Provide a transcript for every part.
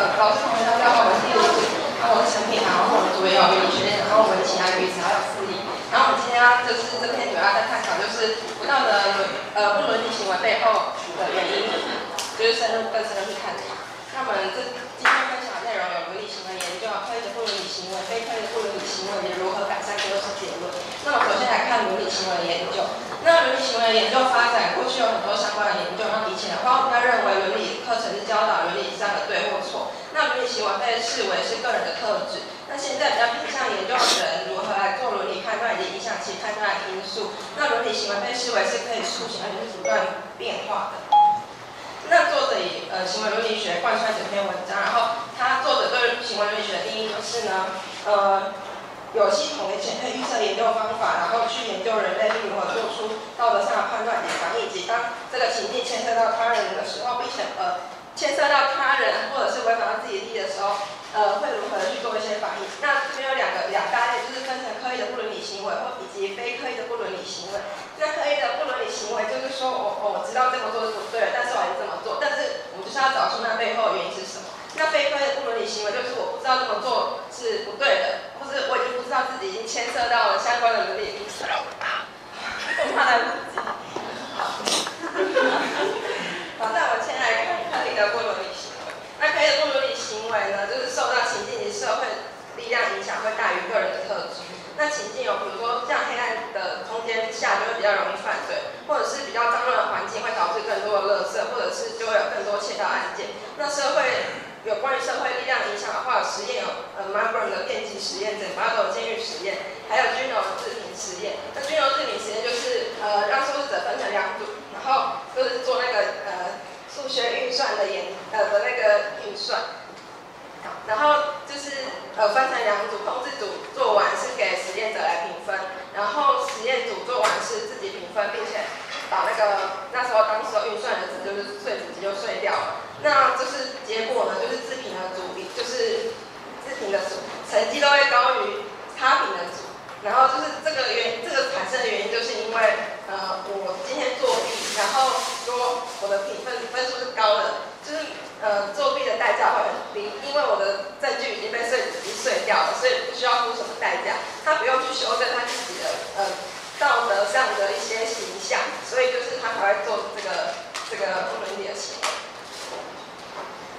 老师同学大家好，我是第五组，然后我是陈品涵，然后我们组也有语理学院，然后我们其他语词还有四理，然后我们今天要就是这篇主要在探讨就是不道德伦呃不伦理行为背后的原因，就是深入更深入去探讨。那我们这今天分享的内容有伦理行为研究、刻意的不伦理行为、非刻意的不伦理行为以及如何改善，这都是结论。那么首先来看伦理行为研究。那伦理行为研究发展，过去有很多相关的研究。那以前的话，我们要认为伦理课程是教导伦理上的对或错。那伦理行为被视为是个人的特质。那现在比较偏向研究人如何来做伦理判断以及影响其判断的因素。那伦理行为被视为是可以塑形而且是不断变化的。那作者以呃行为伦理学贯穿整篇文章，然后他作者对行为伦理学的定义就是呢，呃。有系统的检测预测研究方法，然后去研究人类是如何做出道德上的判断以及反应，以及当这个情境牵涉到他人的时候，并且呃牵涉到他人或者是违反到自己利益的时候，呃会如何去做一些反应？那这边有两个两大类，就是分成刻意的不伦理行为，或以及非刻意的不伦理行为。那刻意的不伦理行为就是说我我知道这么做是不对的，但是我还是这么做，但是我们就是要找出那背后的原因是什么。那非刻意的不伦理行为就是我不知道这么做是不对的。是，我已经不知道自己已经牵涉到了相关的伦理因素，怕来不及。好，那我们先来看看你的不伦理行为。那刻意的不伦理行为呢，就是受到情境及社会力量影响，会大于个人的特质。那情境有，比如说像黑暗的空间下，就会比较容易犯罪，或者是比较脏乱的环境会导致更多的垃圾，或者是就会有更多窃盗案件。那社会。有关于社会力量影响的话，实验有呃 m a r b r n 的电击实验、整巴的监狱实验，还有军楼自评实验。那军楼自评实验就是呃让受试者分成两组，然后就是做那个呃数学运算的研呃的那个运算，然后就是呃分成两组，控制组做完是给实验者来评分，然后实验组做完是自己评分，并且把那个那时候当时候运算的值就是最碎掉了。那就是结果呢，就是自评的组，就是自评的组成绩都会高于他评的组。然后就是这个原这个产生的原因，就是因为呃我今天作弊，然后说我的评分分数是高的，就是呃作弊的代价会很低，因为我的证据已经被碎纸机碎掉了，所以不需要付什么代价，他不用去修正他自己的呃道德上的一些形象，所以就是他才会做这个这个不伦理的行为。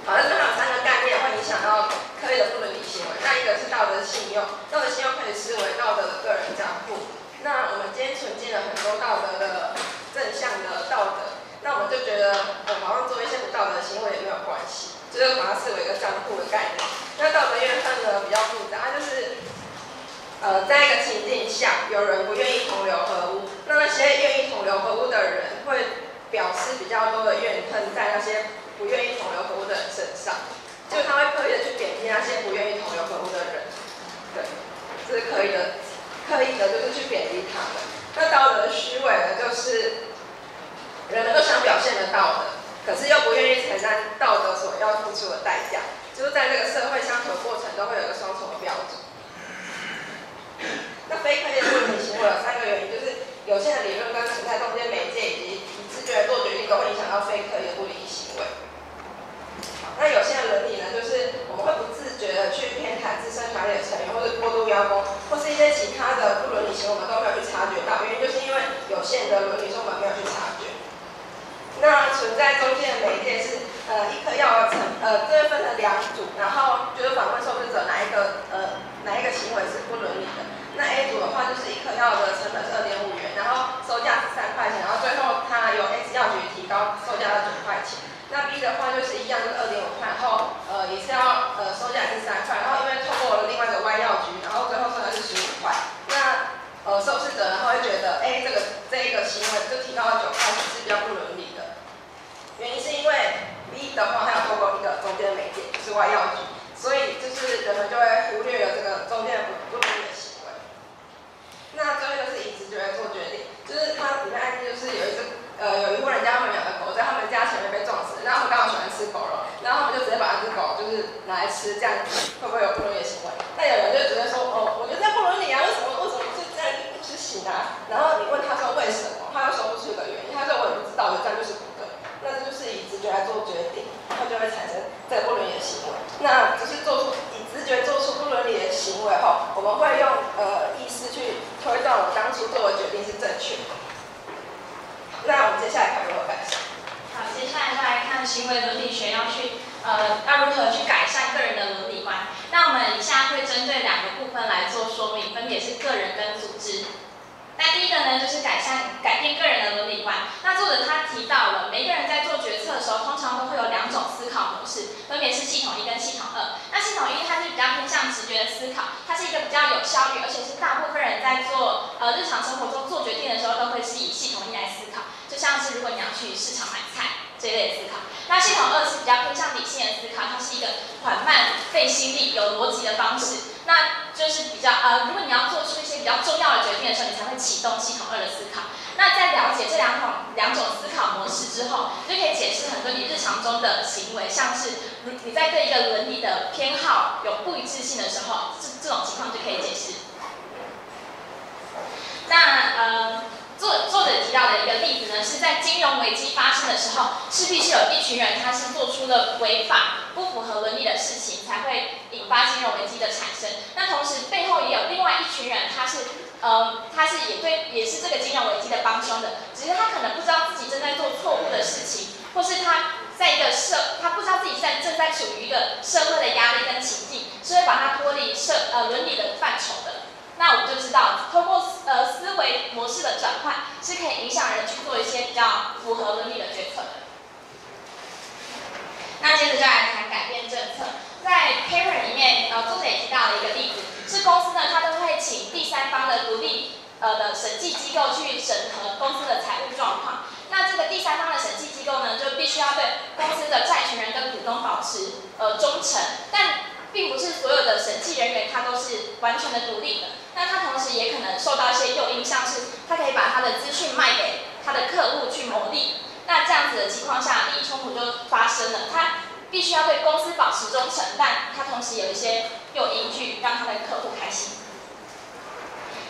好，那这边有三个概念会影响到刻意的不伦理行为。那一个是道德用，道德信用可以视为道德的个人账户。那我们今天存进了很多道德的正向的道德，那我们就觉得，呃，好像做一些不道德的行为也没有关系，就是把它视为一个账户的概念。那道德怨恨呢比较复杂，就是，呃，在一个情境下，有人不愿意同流合污，那那些愿意同流合污的人会表示比较多的怨恨在那些。不愿意同流合污的人身上，就他会刻意的去贬低那些不愿意同流合污的人，对，这是可以的，刻意的就是去贬低他们。那道德虚伪呢，就是人们都想表现的道德，可是又不愿意承担道德所要付出的代价，就是在这个社会相处过程都会有个双重的标准。那非刻意的不伦行为有三个原因，就是有限的理论跟存在中间媒介以及以知觉做决定，都会影响到非刻意的不理行为。那有限的伦理呢，就是我们会不自觉的去偏袒自身团体的成员，或者过度邀功，或是一些其他的不伦理行为，我们都没有去察觉到。原因就是因为有限的伦理，所以我们没有去察觉。那存在中间的媒介是，呃，一颗药的成，呃，这分成两组，然后就是访问受试者哪一个，呃，哪一个行为是不伦理的。那 A 组的话，就是一颗药的成本是二点五元，然后售价是三块钱，然后最后他由 X 药局提高售价到九块钱。那 B 的话就是一样，是二点五块，然后呃也是要呃收价是三块，然后因为透过了另外一个 Y 药局，然后最后收价是十五块。那呃受试者然后会觉得，哎，这个这一个行为就提到了九块是比较不伦理的。原因是因为 B 的话它有透过一个中间媒介，就是外药局，所以就是人们就会忽略了这个中间的行为。那最后就是以直觉来做决定，就是它里面案例就是有一只。呃，有一户人家他们养的狗在他们家前面被撞死，然后他们刚好喜欢吃狗肉，然后他们就直接把那只狗就是拿来吃，这样会不会有不伦理行为？那有人就觉得说，哦，我觉得在不伦理啊，为什么为什么是这样不执行啊？然后你问他说为什么，他又说不出个原因，他说我也不知道，就这样就是不对。那这就是以直觉来做决定，然后就会产生这个不伦理行为。那只是做出以直觉做出不伦理的行为后，我们会用呃意识去推断我当初做的决定是正确的。那我们接下来看如何改善。好，接下来就来看行为伦理学要去呃要如何去改善个人的伦理观。那我们以下会针对两个部分来做说明，分别是个人跟组织。那第一个呢，就是改善改变个人的伦理观。那作者他提到了，每个人在做决策的时候，通常都会有两种思考模式，分别是系统一跟系统二。那系统一它是比较偏向直觉的思考，它是一个比较有效率，而且是大部分人在做呃日常生活中做决定的时候，都会是以系统一来思考。就像是如果你要去市场买菜这一类思考。那系统二是比较偏向理性的思考，它是一个缓慢、费心力、有逻辑的方式。那就是比较呃，如果你要做出一些比较重要的决定的时候，你才会启动系统二的思考。那在了解这两种两种思考模式之后，就可以解释很多你日常中的行为，像是如你在对一个伦理的偏好有不一致性的时候，这这种情况就可以解释。那呃。作作者提到的一个例子呢，是在金融危机发生的时候，势必是有一群人他是做出了违法、不符合伦理的事情，才会引发金融危机的产生。那同时背后也有另外一群人，他是呃，他是也对，也是这个金融危机的帮凶的，只是他可能不知道自己正在做错误的事情，或是他在一个社，他不知道自己在正在处于一个社会的压力跟情境，是会把他脱离社呃伦理的范畴的。那我们就知道，通过呃思维模式的转换，是可以影响人去做一些比较符合伦理的决策的。那接着就来谈改变政策，在 paper 里面，呃，作者也提到了一个例子，是公司呢，它都会请第三方的独立呃的审计机构去审核公司的财务状况。那这个第三方的审计机构呢，就必须要对公司的债权人跟股东保持呃忠诚，但并不是所有的审计人员他都是完全的独立的。受到一些诱因，像是他可以把他的资讯卖给他的客户去牟利。那这样子的情况下，利益冲突就发生了。他必须要对公司保持忠诚，但他同时有一些诱因去让他的客户开心。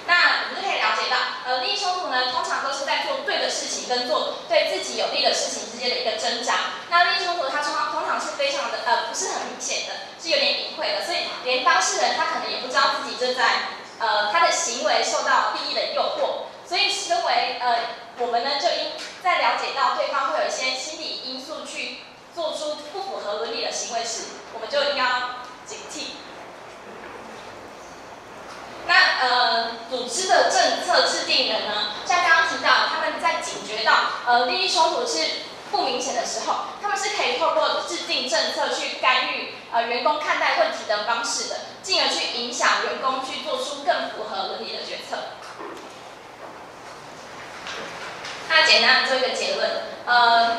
那我们就可以了解到，呃，利益冲突呢，通常都是在做对的事情跟做对自己有利的事情之间的一个挣扎。那利益冲突它通常通常是非常的呃不是很明显的，是有点隐晦的，所以连当事人他可能也不知道自己正在。呃，他的行为受到利益的诱惑，所以身为呃，我们呢就应在了解到对方会有一些心理因素去做出不符合伦理的行为时，我们就应该警惕。那呃，组织的政策制定人呢，像刚刚提到，他们在警觉到呃利益冲突是。不明显的时候，他们是可以透过制定政策去干预呃员工看待问题的方式的，进而去影响员工去做出更符合伦理的决策。那简单的做一个结论，呃，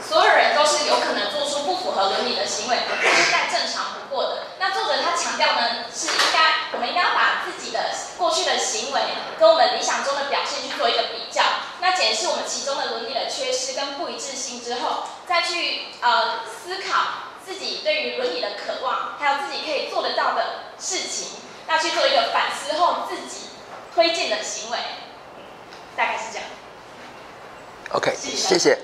所有人都是有可能做出不符合伦理的行为，这是再正常不过的。那作者他强调呢，是应该我们应该把自己的过去的行为跟我们理想中的表现去做一个比较。那检视我们其中的伦理的缺失跟不一致性之后，再去呃思考自己对于伦理的渴望，还有自己可以做得到的事情，那去做一个反思后自己推荐的行为，大概是这样。OK，谢谢。